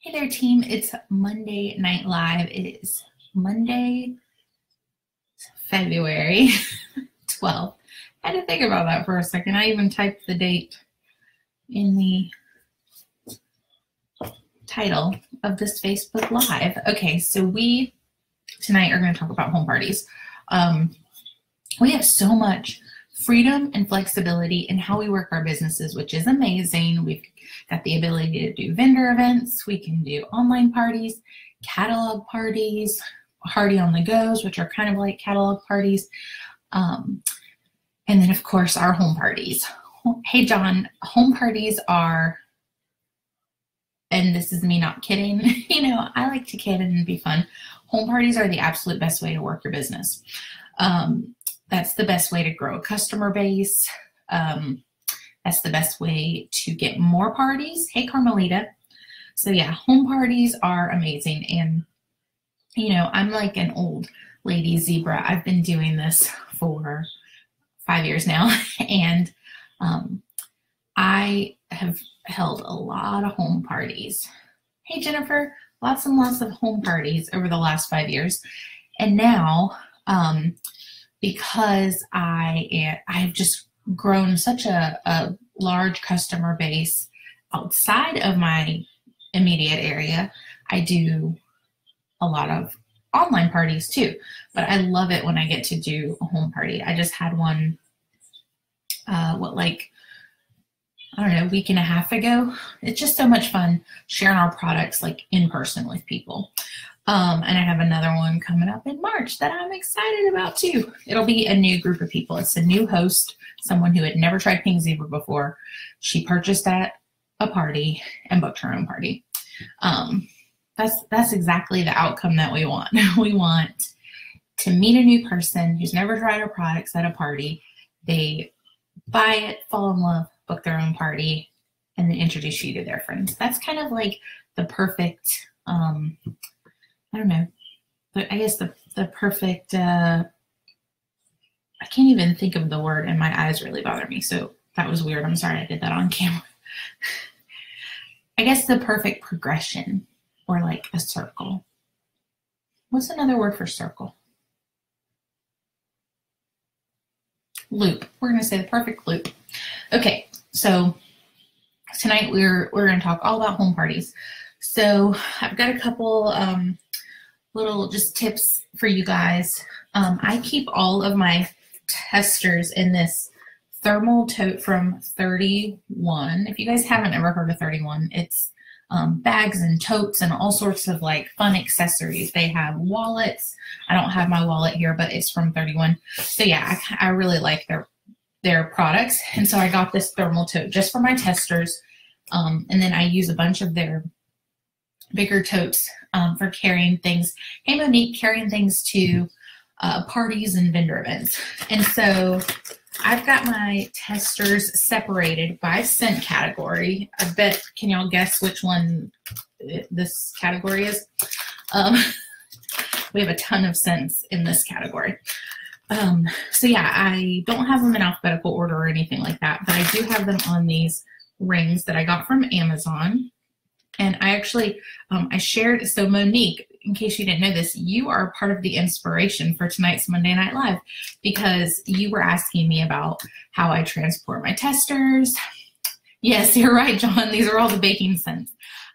Hey there, team. It's Monday Night Live. It is Monday, February 12th. I had to think about that for a second. I even typed the date in the title of this Facebook Live. Okay, so we tonight are going to talk about home parties. Um, we have so much freedom and flexibility in how we work our businesses, which is amazing. We've got the ability to do vendor events, we can do online parties, catalog parties, party on the goes, which are kind of like catalog parties. Um, and then, of course, our home parties. Hey, John, home parties are, and this is me not kidding, you know, I like to kid and be fun. Home parties are the absolute best way to work your business. Um, that's the best way to grow a customer base. Um, that's the best way to get more parties. Hey, Carmelita. So yeah, home parties are amazing. And, you know, I'm like an old lady zebra. I've been doing this for five years now. And um, I have held a lot of home parties. Hey, Jennifer, lots and lots of home parties over the last five years. And now, um, because I I have just grown such a, a large customer base outside of my immediate area, I do a lot of online parties too. But I love it when I get to do a home party. I just had one, uh, what, like, I don't know, a week and a half ago. It's just so much fun sharing our products like in person with people. Um, and I have another one coming up in March that I'm excited about too. It'll be a new group of people. It's a new host, someone who had never tried Pink Zebra before. She purchased at a party and booked her own party. Um, that's that's exactly the outcome that we want. we want to meet a new person who's never tried our products at a party. They buy it, fall in love, book their own party, and then introduce you to their friends. That's kind of like the perfect um, I don't know, but I guess the the perfect. Uh, I can't even think of the word, and my eyes really bother me. So that was weird. I'm sorry I did that on camera. I guess the perfect progression, or like a circle. What's another word for circle? Loop. We're going to say the perfect loop. Okay, so tonight we're we're going to talk all about home parties. So I've got a couple um, little just tips for you guys. Um, I keep all of my testers in this thermal tote from 31. If you guys haven't ever heard of 31, it's um, bags and totes and all sorts of like fun accessories. They have wallets. I don't have my wallet here, but it's from 31. So yeah, I, I really like their their products. And so I got this thermal tote just for my testers. Um, and then I use a bunch of their bigger totes um, for carrying things. Hey, Monique, carrying things to uh, parties and vendor events. And so I've got my testers separated by scent category. I bet, can y'all guess which one this category is? Um, we have a ton of scents in this category. Um, so yeah, I don't have them in alphabetical order or anything like that, but I do have them on these rings that I got from Amazon. And I actually, um, I shared, so Monique, in case you didn't know this, you are part of the inspiration for tonight's Monday Night Live because you were asking me about how I transport my testers. Yes, you're right, John. These are all the baking scents.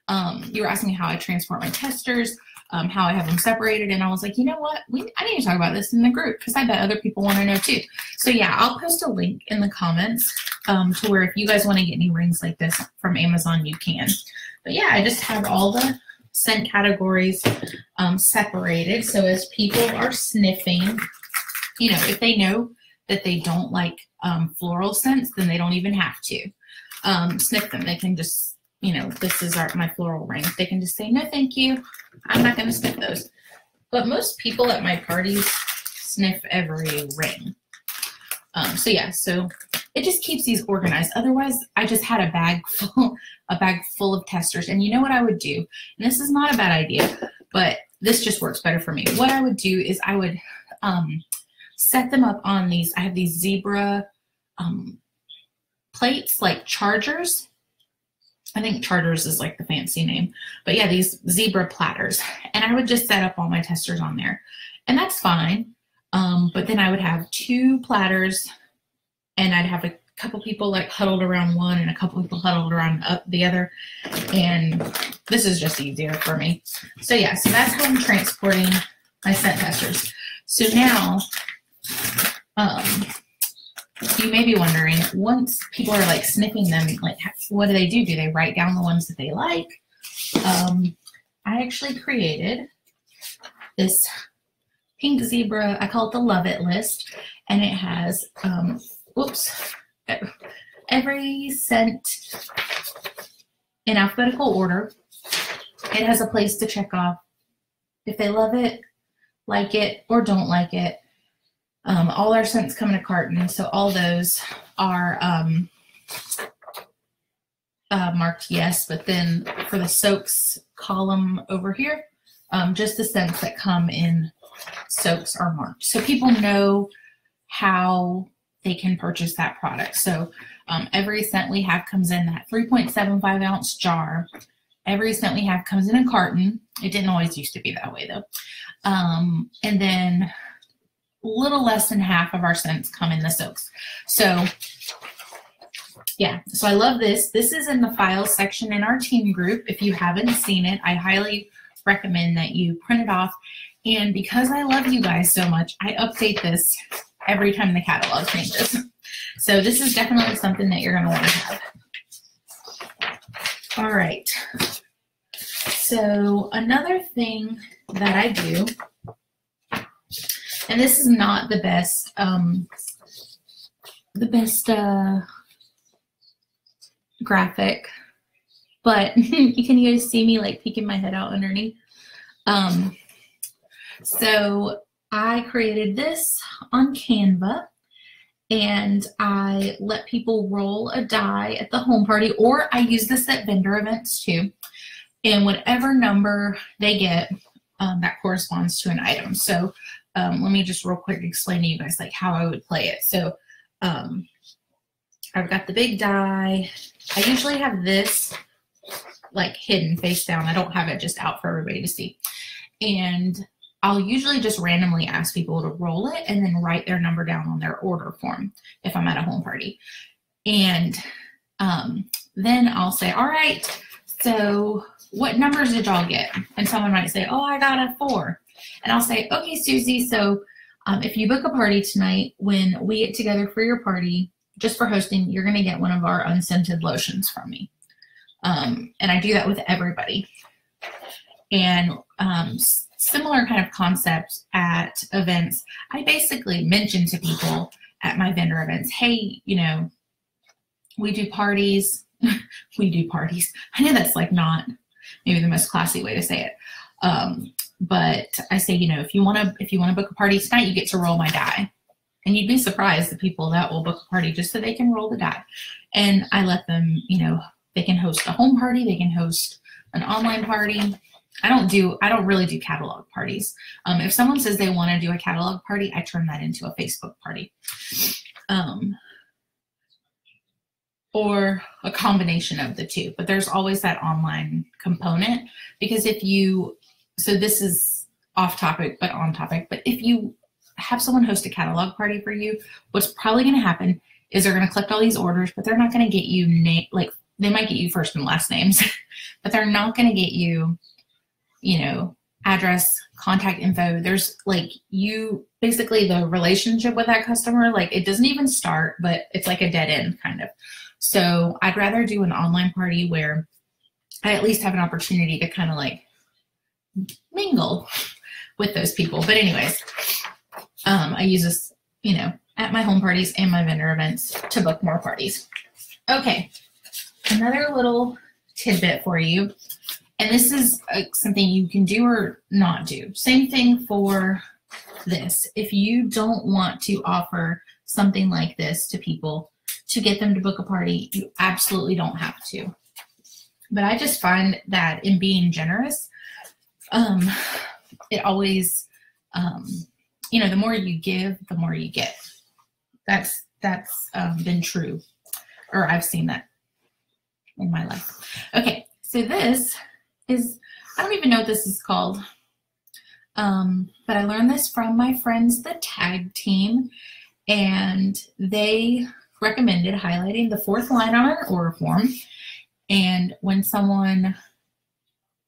Um, you were asking me how I transport my testers, um, how I have them separated, and I was like, you know what? We, I need to talk about this in the group because I bet other people want to know too. So yeah, I'll post a link in the comments um, to where if you guys want to get any rings like this from Amazon, you can. But yeah, I just have all the scent categories um, separated. So as people are sniffing, you know, if they know that they don't like um, floral scents, then they don't even have to um, sniff them. They can just, you know, this is our, my floral ring. They can just say, no, thank you. I'm not going to sniff those. But most people at my parties sniff every ring. Um, so yeah, so it just keeps these organized. Otherwise, I just had a bag full, a bag full of testers. And you know what I would do? And this is not a bad idea, but this just works better for me. What I would do is I would um, set them up on these. I have these zebra um, plates, like chargers. I think chargers is like the fancy name. But yeah, these zebra platters. And I would just set up all my testers on there. And that's fine. Um, but then I would have two platters and I'd have a couple people like huddled around one and a couple people huddled around the other. And this is just easier for me. So yeah, so that's how I'm transporting my scent testers. So now, um, you may be wondering, once people are like sniffing them, like what do they do? Do they write down the ones that they like? Um, I actually created this pink zebra, I call it the love it list, and it has, um, whoops, every scent in alphabetical order. It has a place to check off if they love it, like it, or don't like it. Um, all our scents come in a carton, so all those are um, uh, marked yes. But then for the soaks column over here, um, just the scents that come in soaks are marked. So people know how they can purchase that product. So um, every scent we have comes in that 3.75 ounce jar. Every scent we have comes in a carton. It didn't always used to be that way though. Um, and then a little less than half of our scents come in the soaks. So yeah, so I love this. This is in the files section in our team group. If you haven't seen it, I highly recommend that you print it off. And because I love you guys so much, I update this every time the catalog changes. So this is definitely something that you're going to want to have. All right. So another thing that I do and this is not the best, um, the best uh, graphic, but you can you guys see me like peeking my head out underneath. Um, so I created this on Canva and I let people roll a die at the home party, or I use this at vendor events too. And whatever number they get, um, that corresponds to an item. So um, let me just real quick explain to you guys like how I would play it. So um, I've got the big die. I usually have this like hidden face down. I don't have it just out for everybody to see. And I'll usually just randomly ask people to roll it and then write their number down on their order form if I'm at a home party. And um, then I'll say, all right, so what numbers did y'all get? And someone might say, oh, I got a four. And I'll say, okay, Susie, so um, if you book a party tonight, when we get together for your party, just for hosting, you're going to get one of our unscented lotions from me. Um, and I do that with everybody. And um, similar kind of concepts at events, I basically mention to people at my vendor events, hey, you know, we do parties. we do parties. I know that's like not maybe the most classy way to say it. Um, but I say, you know, if you want to, if you want to book a party tonight, you get to roll my die. And you'd be surprised the people that will book a party just so they can roll the die. And I let them, you know, they can host a home party, they can host an online party. I don't do, I don't really do catalog parties. Um, if someone says they want to do a catalog party, I turn that into a Facebook party. Um, or a combination of the two, but there's always that online component because if you so this is off topic but on topic but if you have someone host a catalog party for you what's probably going to happen is they're going to collect all these orders but they're not going to get you name like they might get you first and last names but they're not going to get you you know address contact info there's like you basically the relationship with that customer like it doesn't even start but it's like a dead end kind of so i'd rather do an online party where i at least have an opportunity to kind of like mingle with those people. But anyways, um, I use this, you know, at my home parties and my vendor events to book more parties. Okay, another little tidbit for you. And this is uh, something you can do or not do. Same thing for this. If you don't want to offer something like this to people to get them to book a party, you absolutely don't have to. But I just find that in being generous, um, it always, um, you know, the more you give, the more you get. That's that's um, been true, or I've seen that. in my life. Okay, so this is, I don't even know what this is called. Um, but I learned this from my friends, the tag team, and they recommended highlighting the fourth line on our order form. And when someone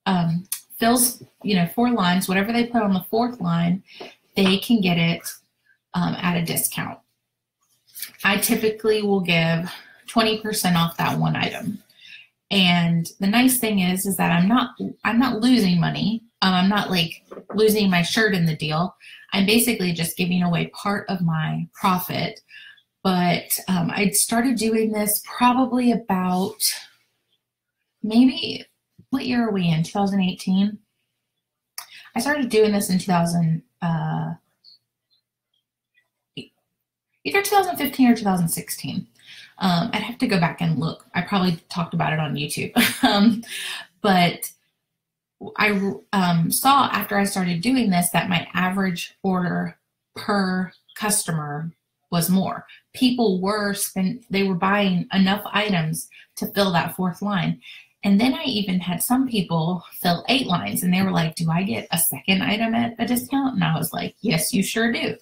um, fills, you know, four lines, whatever they put on the fourth line, they can get it um, at a discount. I typically will give 20% off that one item. And the nice thing is, is that I'm not, I'm not losing money. Um, I'm not like losing my shirt in the deal. I'm basically just giving away part of my profit. But um, I started doing this probably about maybe what year are we in? 2018. I started doing this in 2000. Uh, either 2015 or 2016. Um, I'd have to go back and look. I probably talked about it on YouTube. um, but I um, saw after I started doing this that my average order per customer was more. People were spent, they were buying enough items to fill that fourth line. And then I even had some people fill eight lines and they were like, Do I get a second item at a discount? And I was like, Yes, you sure do.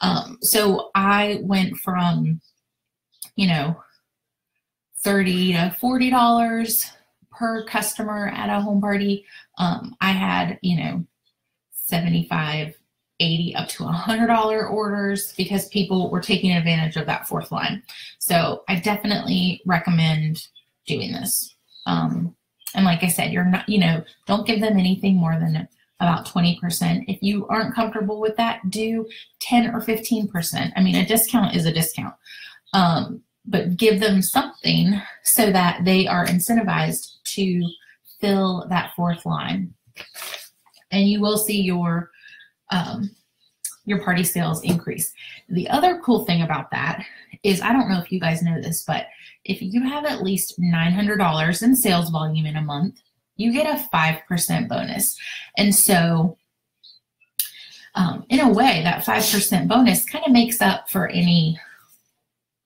Um, so I went from, you know, 30 to $40 per customer at a home party. Um, I had, you know, 75, 80 up to $100 orders because people were taking advantage of that fourth line. So I definitely recommend doing this. Um, and like I said, you're not, you know, don't give them anything more than about 20%. If you aren't comfortable with that, do 10 or 15%. I mean, a discount is a discount. Um, but give them something so that they are incentivized to fill that fourth line. And you will see your um, your party sales increase. The other cool thing about that is I don't know if you guys know this, but if you have at least $900 in sales volume in a month, you get a 5% bonus. And so, um, in a way, that 5% bonus kind of makes up for any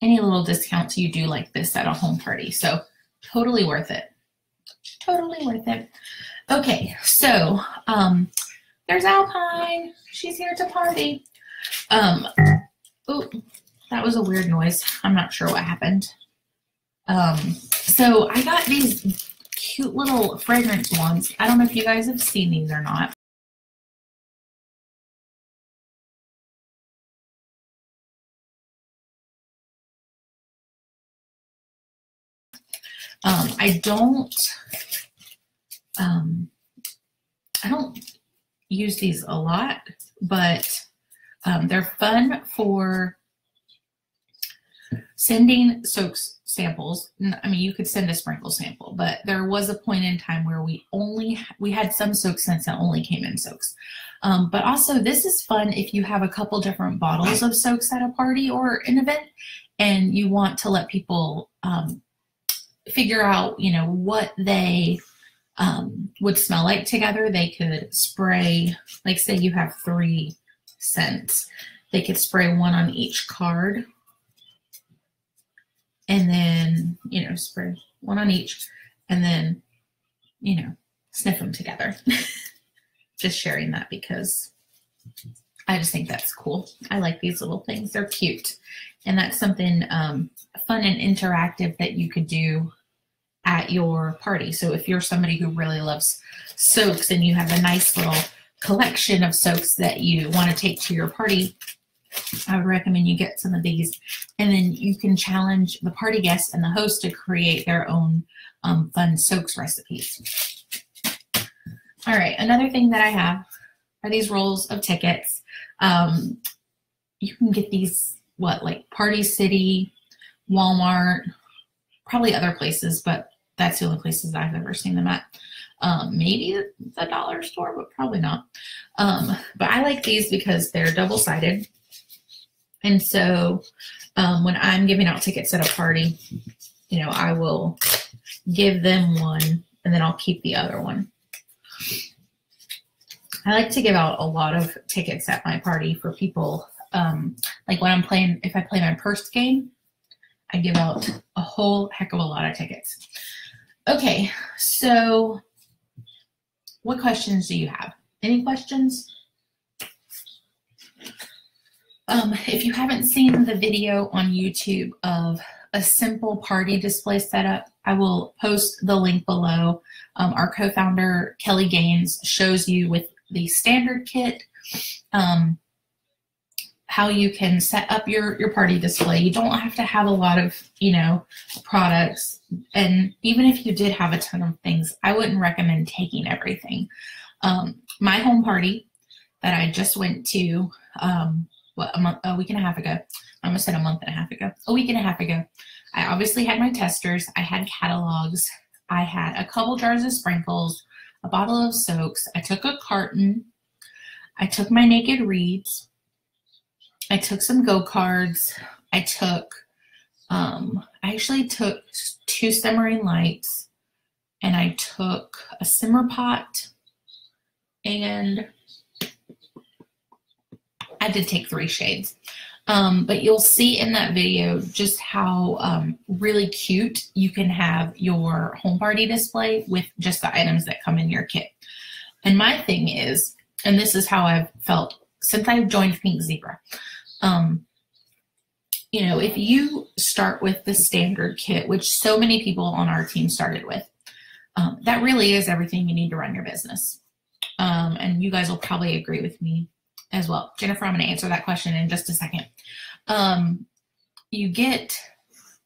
any little discounts you do like this at a home party. So totally worth it. Totally worth it. Okay, so um, there's Alpine. She's here to party. Um, oh, that was a weird noise. I'm not sure what happened. Um, so I got these cute little fragrance ones. I don't know if you guys have seen these or not. I don't, um, I don't use these a lot, but um, they're fun for sending soaks samples. I mean, you could send a sprinkle sample, but there was a point in time where we only we had some soak scents that only came in soaks. Um, but also, this is fun if you have a couple different bottles of soaks at a party or an event, and you want to let people um, figure out, you know, what they um, would smell like together. They could spray, like, say you have three scents, they could spray one on each card and then, you know, spray one on each and then, you know, sniff them together. just sharing that because I just think that's cool. I like these little things. They're cute. And that's something um, fun and interactive that you could do at your party. So if you're somebody who really loves soaks and you have a nice little collection of soaks that you want to take to your party, I would recommend you get some of these. And then you can challenge the party guests and the host to create their own um, fun soaks recipes. All right, another thing that I have are these rolls of tickets. Um, you can get these, what, like Party City, Walmart, probably other places, but that's the only places I've ever seen them at. Um, maybe the dollar store, but probably not. Um, but I like these because they're double sided. And so um, when I'm giving out tickets at a party, you know, I will give them one and then I'll keep the other one. I like to give out a lot of tickets at my party for people. Um, like when I'm playing, if I play my purse game, I give out a whole heck of a lot of tickets. Okay, so what questions do you have? Any questions? Um, if you haven't seen the video on YouTube of a simple party display setup, I will post the link below. Um, our co-founder, Kelly Gaines, shows you with the standard kit um, how you can set up your, your party display. You don't have to have a lot of, you know, products. And even if you did have a ton of things, I wouldn't recommend taking everything. Um, my home party that I just went to, um, what, a, month, a week and a half ago, I almost said a month and a half ago, a week and a half ago, I obviously had my testers, I had catalogs, I had a couple jars of sprinkles, a bottle of soaks, I took a carton, I took my naked reeds, I took some go cards, I took, um, I actually took two simmering lights, and I took a simmer pot, and I did take three shades. Um, but you'll see in that video just how um, really cute you can have your home party display with just the items that come in your kit. And my thing is, and this is how I've felt since I've joined Pink Zebra, um, you know, if you start with the standard kit, which so many people on our team started with, um, that really is everything you need to run your business. Um, and you guys will probably agree with me as well. Jennifer, I'm going to answer that question in just a second. Um, you get,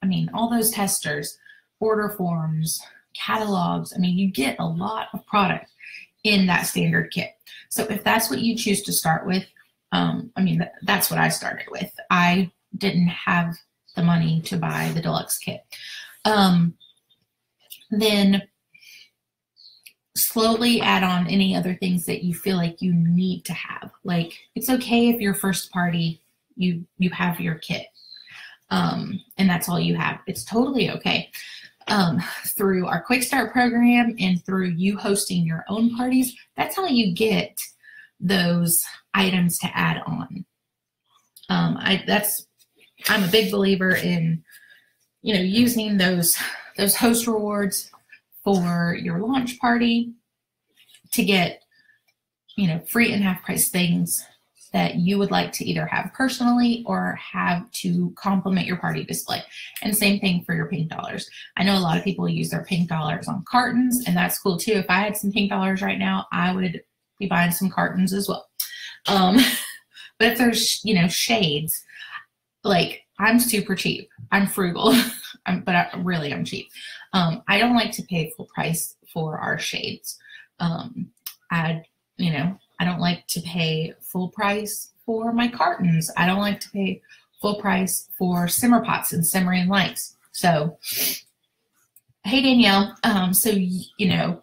I mean, all those testers, order forms, catalogs. I mean, you get a lot of product in that standard kit. So if that's what you choose to start with, um, I mean, th that's what I started with. I didn't have the money to buy the deluxe kit. Um, then slowly add on any other things that you feel like you need to have. Like it's okay if your first party you you have your kit. Um, and that's all you have. It's totally okay. Um, through our quick start program and through you hosting your own parties, that's how you get those items to add on. Um, I that's I'm a big believer in you know using those those host rewards for your launch party to get, you know, free and half price things that you would like to either have personally or have to complement your party display. And same thing for your pink dollars. I know a lot of people use their pink dollars on cartons, and that's cool too. If I had some pink dollars right now, I would be buying some cartons as well. Um, but if there's, you know, shades, like I'm super cheap. I'm frugal, I'm, but I, really I'm cheap. Um, I don't like to pay full price for our shades. Um, I, you know, I don't like to pay full price for my cartons. I don't like to pay full price for simmer pots and simmering lights. So, hey Danielle. Um, so you know,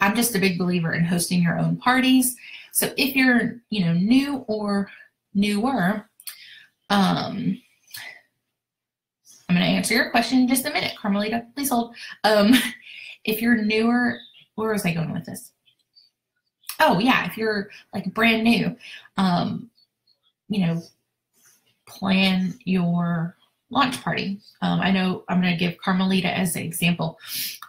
I'm just a big believer in hosting your own parties. So if you're, you know, new or newer, um, I'm going to answer your question in just a minute. Carmelita, please hold. Um, if you're newer, where was I going with this? Oh, yeah, if you're like brand new, um, you know, plan your launch party. Um, I know I'm going to give Carmelita as an example.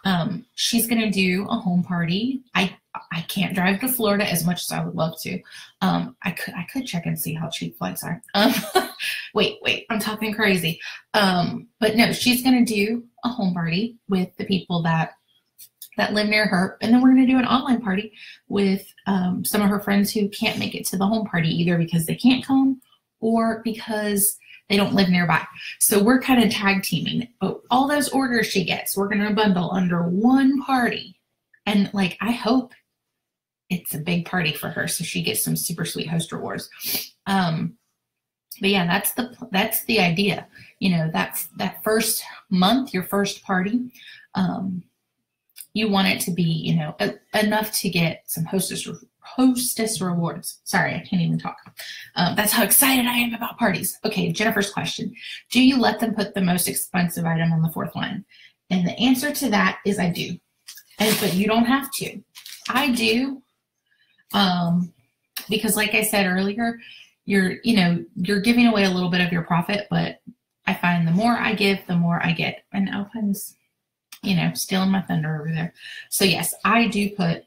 Um, she's going to do a home party. I I can't drive to Florida as much as I would love to. Um, I could I could check and see how cheap flights are. Um, wait, wait, I'm talking crazy. Um, but no, she's gonna do a home party with the people that that live near her, and then we're gonna do an online party with um, some of her friends who can't make it to the home party either because they can't come or because they don't live nearby. So we're kind of tag teaming. But all those orders she gets, we're gonna bundle under one party. And like I hope it's a big party for her, so she gets some super sweet host rewards. Um, but yeah, that's the that's the idea. You know, that's that first month, your first party. Um, you want it to be, you know, a, enough to get some hostess hostess rewards. Sorry, I can't even talk. Um, that's how excited I am about parties. Okay, Jennifer's question: Do you let them put the most expensive item on the fourth line? And the answer to that is I do, and but you don't have to. I do um, because like I said earlier, you're, you know, you're giving away a little bit of your profit, but I find the more I give, the more I get. And Alpine's, you know, stealing my thunder over there. So yes, I do put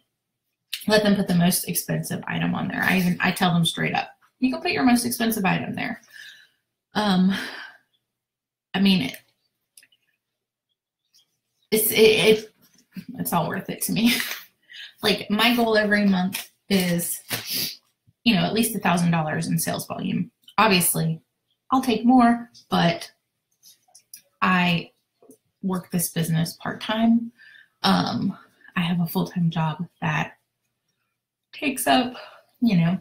let them put the most expensive item on there. I even I tell them straight up, you can put your most expensive item there. Um, I mean, it, it's it, it it's all worth it to me. like my goal every month is, you know, at least a thousand dollars in sales volume. Obviously, I'll take more, but I work this business part time. Um, I have a full time job that takes up, you know,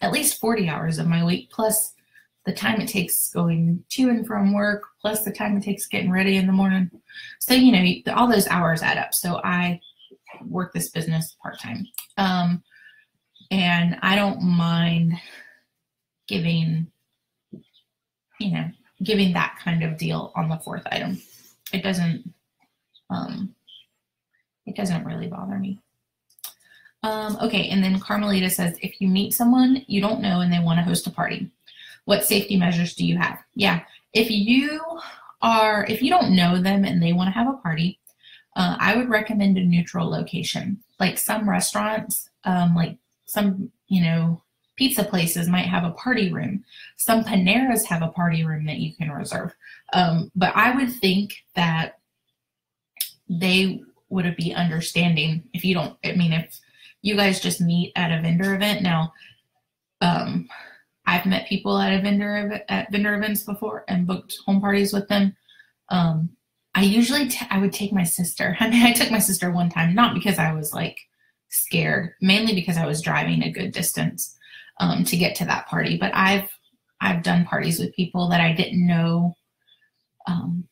at least 40 hours of my week, plus the time it takes going to and from work, plus the time it takes getting ready in the morning. So, you know, all those hours add up. So I work this business part time. Um, and I don't mind giving, you know, giving that kind of deal on the fourth item. It doesn't, um, it doesn't really bother me. Um, okay, and then Carmelita says, if you meet someone you don't know and they want to host a party, what safety measures do you have? Yeah, if you are, if you don't know them and they want to have a party, uh, I would recommend a neutral location. Like some restaurants, um, like some, you know, pizza places might have a party room. Some Paneras have a party room that you can reserve. Um, but I would think that they would be understanding if you don't, I mean, if you guys just meet at a vendor event. Now, um, I've met people at a vendor at vendor events before and booked home parties with them. Um, I usually I would take my sister. I mean, I took my sister one time, not because I was like scared, mainly because I was driving a good distance um, to get to that party. But I've I've done parties with people that I didn't know, um,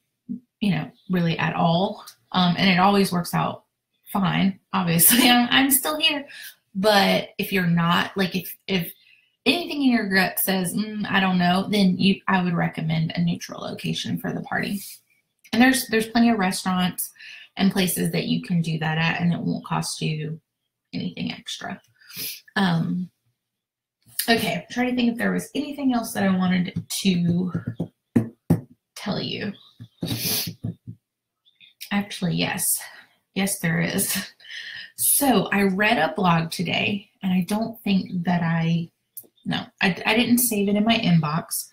you know, really at all, um, and it always works out fine. Obviously, I'm, I'm still here. But if you're not, like if if anything in your gut says mm, I don't know, then you I would recommend a neutral location for the party. And there's there's plenty of restaurants and places that you can do that at, and it won't cost you anything extra. Um, okay, I'm trying to think if there was anything else that I wanted to tell you. Actually, yes. Yes, there is. So I read a blog today, and I don't think that I, no, I, I didn't save it in my inbox,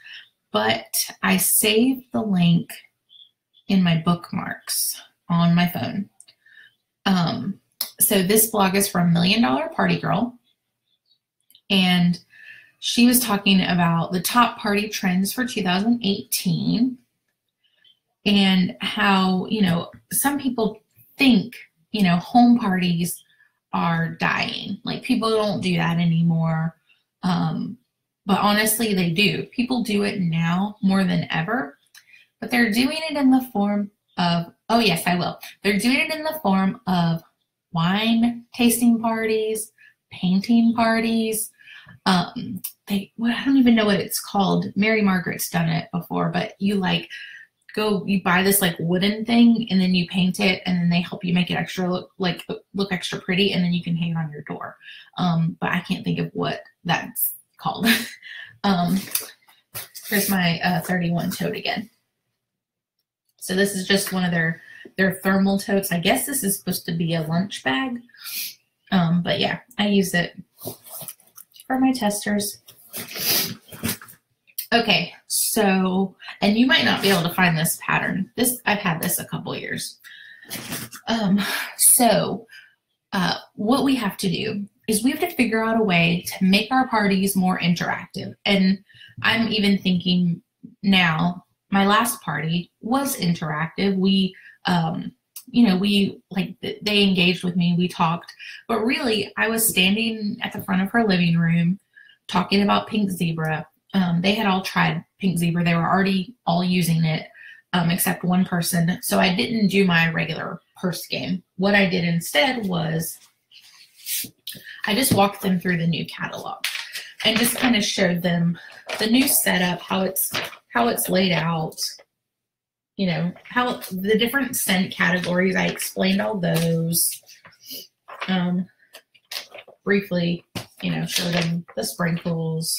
but I saved the link in my bookmarks on my phone. Um, so this blog is from Million Dollar Party Girl, and she was talking about the top party trends for 2018 and how, you know, some people think, you know, home parties are dying. Like people don't do that anymore. Um, but honestly, they do. People do it now more than ever, but they're doing it in the form of, oh, yes, I will. They're doing it in the form of wine tasting parties, painting parties. Um, they, well, I don't even know what it's called. Mary Margaret's done it before, but you like go you buy this like wooden thing and then you paint it and then they help you make it extra look like look extra pretty and then you can hang it on your door um, but i can't think of what that's called um, here's my uh, 31 tote again so this is just one of their their thermal totes i guess this is supposed to be a lunch bag um, but yeah i use it for my testers Okay, so, and you might not be able to find this pattern. This, I've had this a couple years. Um, so, uh, what we have to do is we have to figure out a way to make our parties more interactive. And I'm even thinking now, my last party was interactive. We, um, you know, we like they engaged with me, we talked, but really, I was standing at the front of her living room talking about Pink Zebra um, they had all tried Pink Zebra. They were already all using it, um, except one person. So I didn't do my regular purse game. What I did instead was I just walked them through the new catalog and just kind of showed them the new setup, how it's how it's laid out, you know, how the different scent categories. I explained all those. Um, briefly, you know, showed them the sprinkles,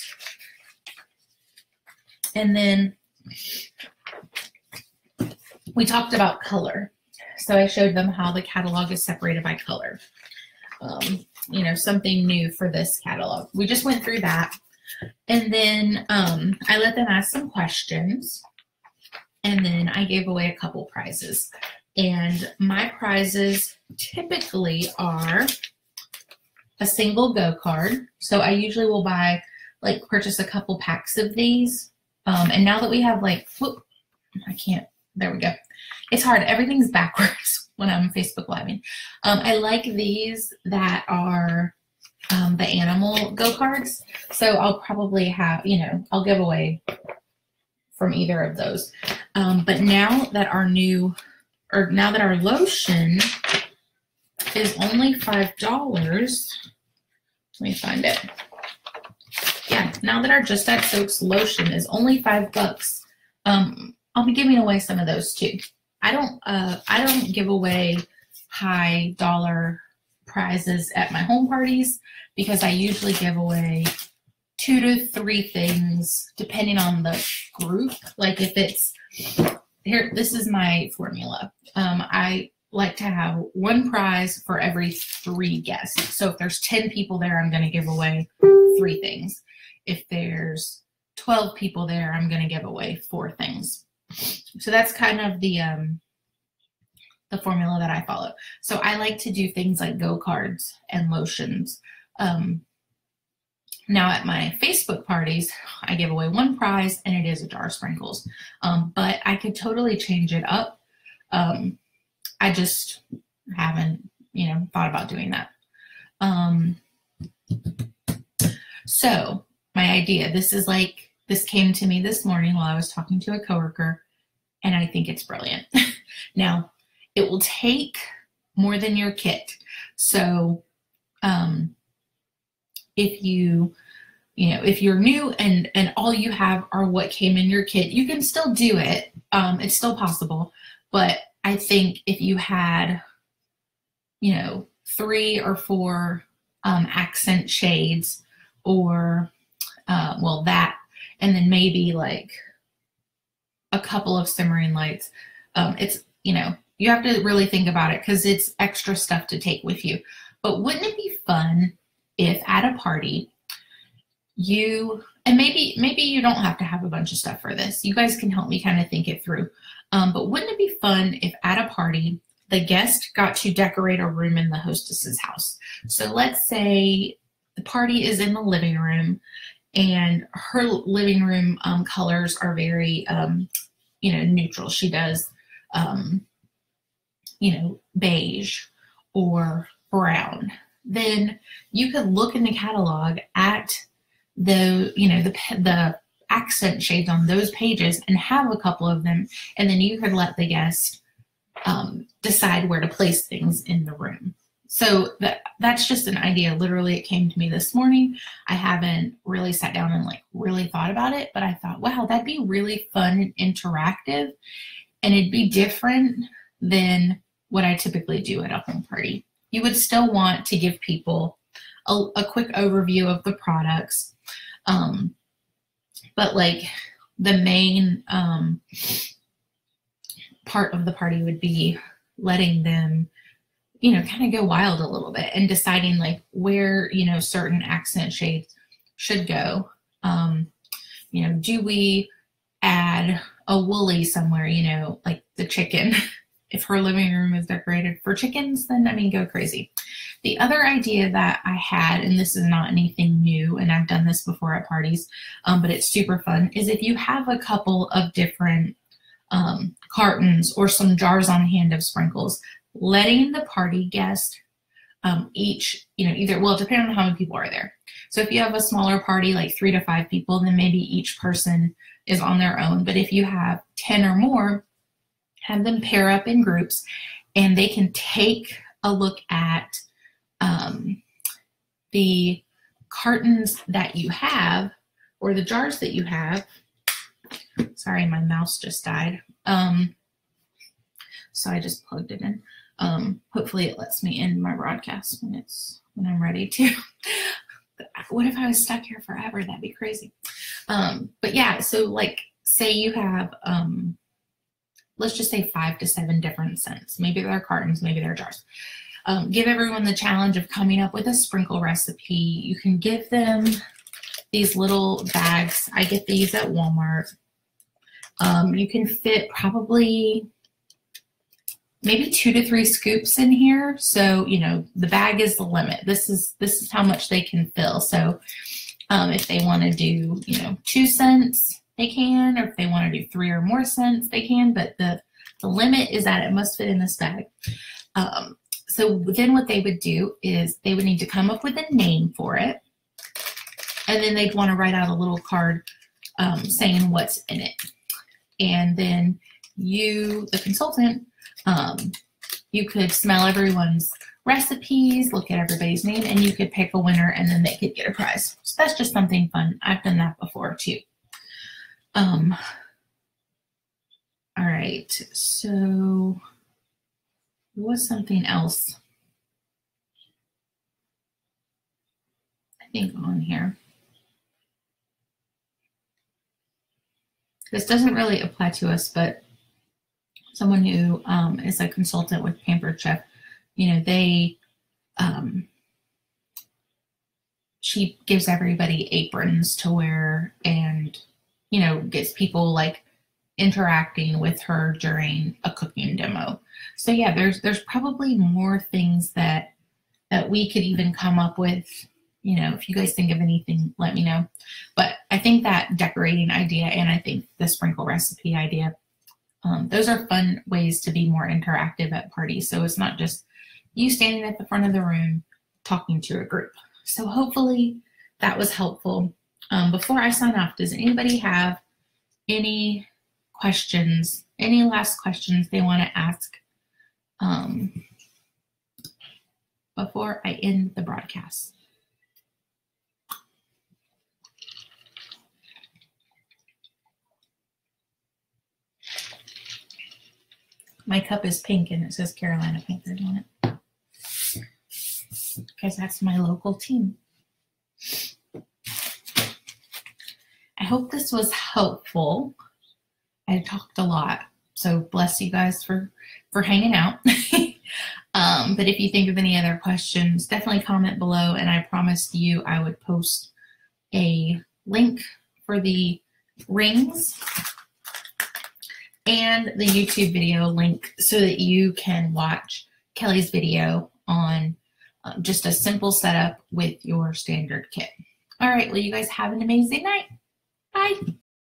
and then we talked about color. So I showed them how the catalog is separated by color. Um, you know, something new for this catalog. We just went through that. And then um, I let them ask some questions. And then I gave away a couple prizes. And my prizes typically are a single go card. So I usually will buy, like, purchase a couple packs of these. Um, and now that we have, like, whoop, I can't, there we go. It's hard. Everything's backwards when I'm Facebook Living. Um, I like these that are um, the animal go cards. So I'll probably have, you know, I'll give away from either of those. Um, but now that our new, or now that our lotion is only $5, let me find it. Yeah, now that our Just Add Soaps lotion is only five bucks, um, I'll be giving away some of those too. I don't, uh, I don't give away high dollar prizes at my home parties because I usually give away two to three things depending on the group. Like if it's here, this is my formula. Um, I like to have one prize for every three guests. So if there's 10 people there, I'm going to give away three things. If there's 12 people there, I'm going to give away four things. So that's kind of the um, the formula that I follow. So I like to do things like go cards and lotions. Um, now at my Facebook parties, I give away one prize and it is a jar of sprinkles. Um, but I could totally change it up. Um, I just haven't, you know, thought about doing that. Um, so my idea, this is like, this came to me this morning while I was talking to a coworker and I think it's brilliant. now, it will take more than your kit. So, um, if you, you know, if you're new and and all you have are what came in your kit, you can still do it. Um, it's still possible, but I think if you had, you know, three or four um, accent shades, or uh, well, that, and then maybe like a couple of simmering lights. Um, it's you know you have to really think about it because it's extra stuff to take with you. But wouldn't it be fun if at a party you and maybe maybe you don't have to have a bunch of stuff for this. You guys can help me kind of think it through. Um, but wouldn't it be fun if at a party the guest got to decorate a room in the hostess's house? So let's say the party is in the living room and her living room um, colors are very um, you know neutral. She does um, you know, beige or brown, then you could look in the catalog at the, you know, the, the accent shades on those pages and have a couple of them, and then you could let the guest um, decide where to place things in the room. So that that's just an idea. Literally, it came to me this morning. I haven't really sat down and like really thought about it, but I thought, wow, that'd be really fun and interactive, and it'd be different than what I typically do at a home party. You would still want to give people a, a quick overview of the products, um, but like the main um, part of the party would be letting them you know kind of go wild a little bit and deciding like where you know certain accent shades should go. Um you know do we add a woolly somewhere you know like the chicken if her living room is decorated for chickens, then I mean, go crazy. The other idea that I had, and this is not anything new, and I've done this before at parties, um, but it's super fun, is if you have a couple of different um, cartons or some jars on hand of sprinkles, letting the party guest um, each, you know, either, well, depending on how many people are there. So if you have a smaller party, like three to five people, then maybe each person is on their own. But if you have 10 or more, have them pair up in groups, and they can take a look at um, the cartons that you have or the jars that you have. Sorry, my mouse just died. Um, so I just plugged it in. Um, hopefully it lets me end my broadcast when it's when I'm ready to. what if I was stuck here forever? That'd be crazy. Um, but yeah, so like say you have um, let's just say five to seven different scents. Maybe they're cartons, maybe they're jars. Um, give everyone the challenge of coming up with a sprinkle recipe. You can give them these little bags. I get these at Walmart. Um, you can fit probably maybe two to three scoops in here. So, you know, the bag is the limit. This is, this is how much they can fill. So um, if they want to do, you know, two scents, they can, or if they want to do three or more scents, they can, but the, the limit is that it must fit in this bag. Um, so then what they would do is they would need to come up with a name for it. And then they'd want to write out a little card um, saying what's in it. And then you, the consultant, um, you could smell everyone's recipes, look at everybody's name, and you could pick a winner and then they could get a prize. So that's just something fun. I've done that before too. Um, all right, so was something else I think on here. This doesn't really apply to us, but someone who um, is a consultant with Pampered Chef, you know, they, um, she gives everybody aprons to wear and, you know, gets people like interacting with her during a cooking demo. So yeah, there's there's probably more things that that we could even come up with. You know, if you guys think of anything, let me know. But I think that decorating idea and I think the sprinkle recipe idea um, those are fun ways to be more interactive at parties. So it's not just you standing at the front of the room talking to a group. So hopefully that was helpful. Um, before I sign off, does anybody have any questions, any last questions they want to ask um, before I end the broadcast? My cup is pink and it says Carolina Panthers on it. Because that's my local team. Hope this was helpful. I talked a lot, so bless you guys for for hanging out. um, but if you think of any other questions, definitely comment below, and I promised you I would post a link for the rings and the YouTube video link so that you can watch Kelly's video on uh, just a simple setup with your standard kit. All right, well, you guys have an amazing night. Bye.